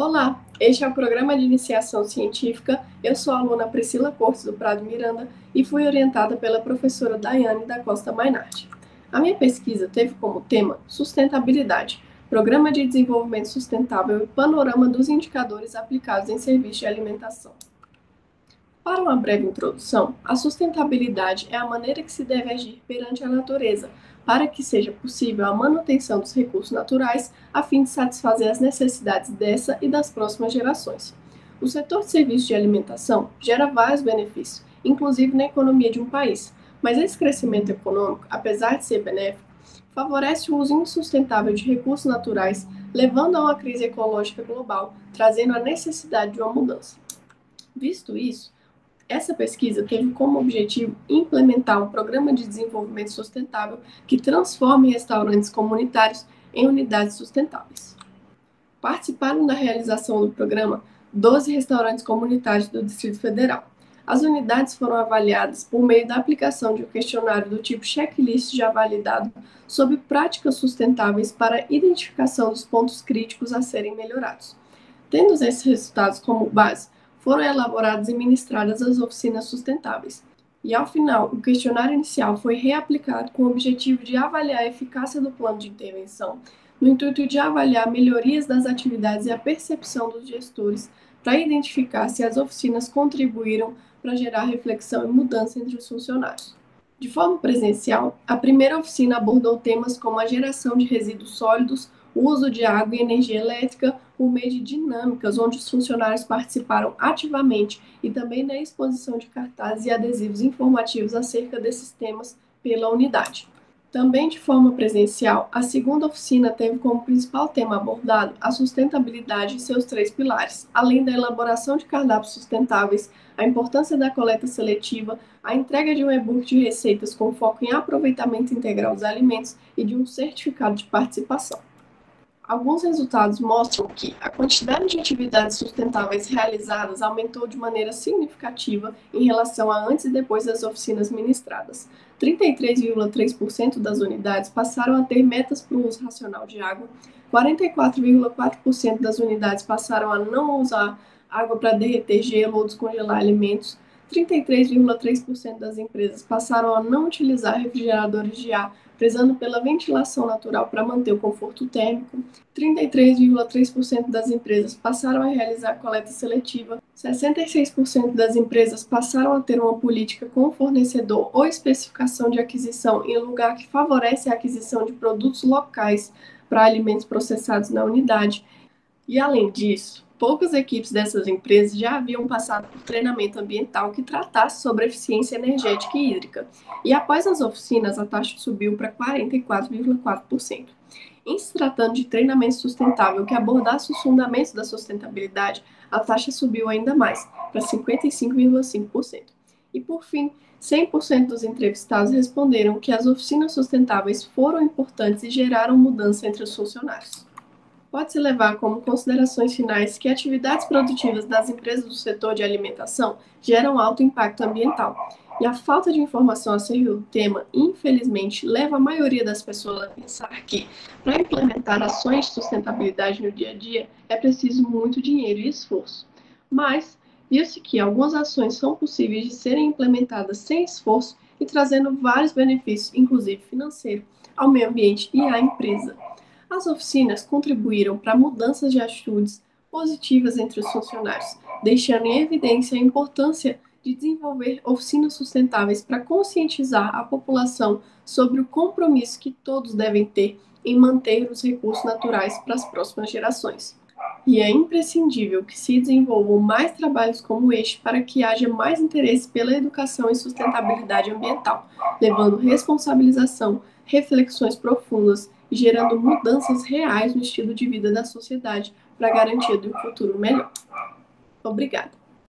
Olá, este é o programa de iniciação científica. Eu sou a aluna Priscila Cortes do Prado Miranda e fui orientada pela professora Daiane da Costa Mainardi. A minha pesquisa teve como tema sustentabilidade, programa de desenvolvimento sustentável e panorama dos indicadores aplicados em serviços de alimentação. Para uma breve introdução, a sustentabilidade é a maneira que se deve agir perante a natureza, para que seja possível a manutenção dos recursos naturais, a fim de satisfazer as necessidades dessa e das próximas gerações. O setor de serviços de alimentação gera vários benefícios, inclusive na economia de um país, mas esse crescimento econômico, apesar de ser benéfico, favorece o uso insustentável de recursos naturais, levando a uma crise ecológica global, trazendo a necessidade de uma mudança. Visto isso, essa pesquisa teve como objetivo implementar um programa de desenvolvimento sustentável que transforme restaurantes comunitários em unidades sustentáveis. Participaram da realização do programa 12 restaurantes comunitários do Distrito Federal. As unidades foram avaliadas por meio da aplicação de um questionário do tipo checklist já validado sobre práticas sustentáveis para identificação dos pontos críticos a serem melhorados. Tendo esses resultados como base, foram elaboradas e ministradas as oficinas sustentáveis. E ao final, o questionário inicial foi reaplicado com o objetivo de avaliar a eficácia do plano de intervenção, no intuito de avaliar melhorias das atividades e a percepção dos gestores para identificar se as oficinas contribuíram para gerar reflexão e mudança entre os funcionários. De forma presencial, a primeira oficina abordou temas como a geração de resíduos sólidos, uso de água e energia elétrica por meio de dinâmicas, onde os funcionários participaram ativamente e também na exposição de cartazes e adesivos informativos acerca desses temas pela unidade. Também de forma presencial, a segunda oficina teve como principal tema abordado a sustentabilidade e seus três pilares, além da elaboração de cardápios sustentáveis, a importância da coleta seletiva, a entrega de um e-book de receitas com foco em aproveitamento integral dos alimentos e de um certificado de participação. Alguns resultados mostram que a quantidade de atividades sustentáveis realizadas aumentou de maneira significativa em relação a antes e depois das oficinas ministradas. 33,3% das unidades passaram a ter metas para o uso racional de água, 44,4% das unidades passaram a não usar água para derreter gelo ou descongelar alimentos, 33,3% das empresas passaram a não utilizar refrigeradores de ar prezando pela ventilação natural para manter o conforto térmico. 33,3% das empresas passaram a realizar coleta seletiva. 66% das empresas passaram a ter uma política com fornecedor ou especificação de aquisição em lugar que favorece a aquisição de produtos locais para alimentos processados na unidade. E além disso, poucas equipes dessas empresas já haviam passado por treinamento ambiental que tratasse sobre eficiência energética e hídrica, e após as oficinas a taxa subiu para 44,4%. Em se tratando de treinamento sustentável que abordasse os fundamentos da sustentabilidade, a taxa subiu ainda mais, para 55,5%. E por fim, 100% dos entrevistados responderam que as oficinas sustentáveis foram importantes e geraram mudança entre os funcionários pode-se levar como considerações finais que atividades produtivas das empresas do setor de alimentação geram alto impacto ambiental. E a falta de informação acerca do tema, infelizmente, leva a maioria das pessoas a pensar que, para implementar ações de sustentabilidade no dia a dia, é preciso muito dinheiro e esforço. Mas, viu-se que algumas ações são possíveis de serem implementadas sem esforço e trazendo vários benefícios, inclusive financeiro, ao meio ambiente e à empresa. As oficinas contribuíram para mudanças de atitudes positivas entre os funcionários, deixando em evidência a importância de desenvolver oficinas sustentáveis para conscientizar a população sobre o compromisso que todos devem ter em manter os recursos naturais para as próximas gerações. E é imprescindível que se desenvolvam mais trabalhos como este para que haja mais interesse pela educação e sustentabilidade ambiental, levando responsabilização, reflexões profundas gerando mudanças reais no estilo de vida da sociedade para garantia de um futuro melhor. Obrigada.